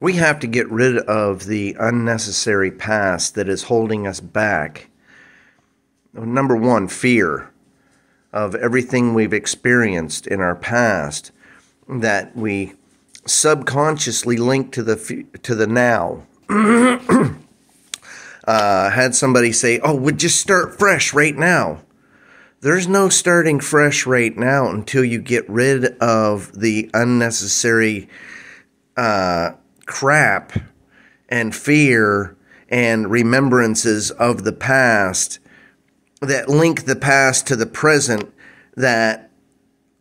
We have to get rid of the unnecessary past that is holding us back. Number one, fear of everything we've experienced in our past that we subconsciously link to the to the now. uh, had somebody say, "Oh, would just start fresh right now." There's no starting fresh right now until you get rid of the unnecessary uh, crap and fear and remembrances of the past that link the past to the present that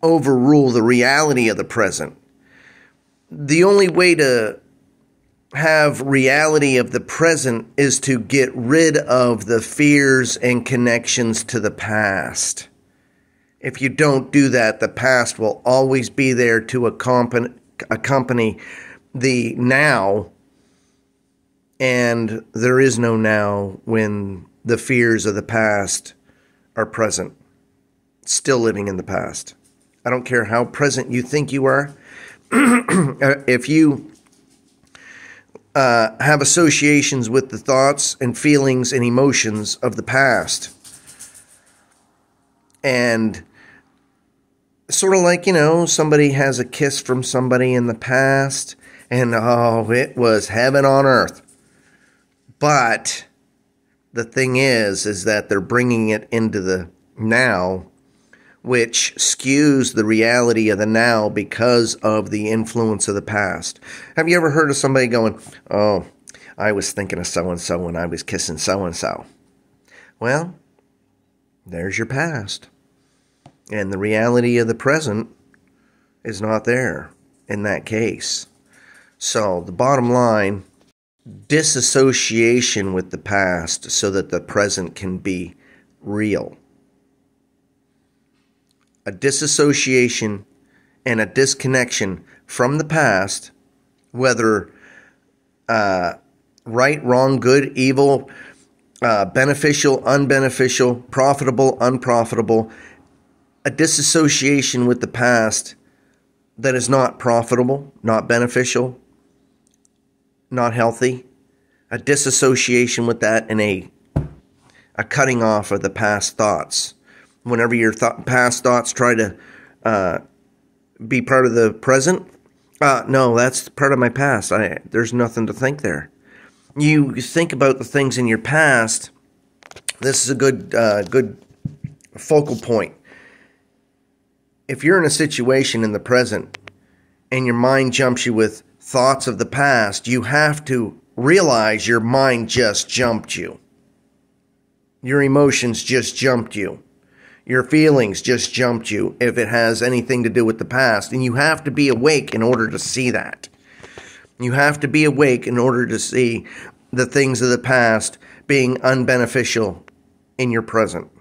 overrule the reality of the present. The only way to have reality of the present is to get rid of the fears and connections to the past. If you don't do that, the past will always be there to accompany, accompany the now, and there is no now when the fears of the past are present, still living in the past. I don't care how present you think you are. if you uh, have associations with the thoughts and feelings and emotions of the past, and sort of like, you know, somebody has a kiss from somebody in the past and oh, it was heaven on earth. But the thing is, is that they're bringing it into the now, which skews the reality of the now because of the influence of the past. Have you ever heard of somebody going, oh, I was thinking of so and so when I was kissing so and so? Well, there's your past. And the reality of the present is not there in that case. So, the bottom line disassociation with the past so that the present can be real. A disassociation and a disconnection from the past, whether uh, right, wrong, good, evil, uh, beneficial, unbeneficial, profitable, unprofitable, a disassociation with the past that is not profitable, not beneficial, not healthy, a disassociation with that, and a a cutting off of the past thoughts. Whenever your th- past thoughts try to uh, be part of the present, uh, no, that's part of my past. I there's nothing to think there. You think about the things in your past. This is a good uh, good focal point. If you're in a situation in the present and your mind jumps you with thoughts of the past, you have to realize your mind just jumped you. Your emotions just jumped you. Your feelings just jumped you if it has anything to do with the past. And you have to be awake in order to see that. You have to be awake in order to see the things of the past being unbeneficial in your present.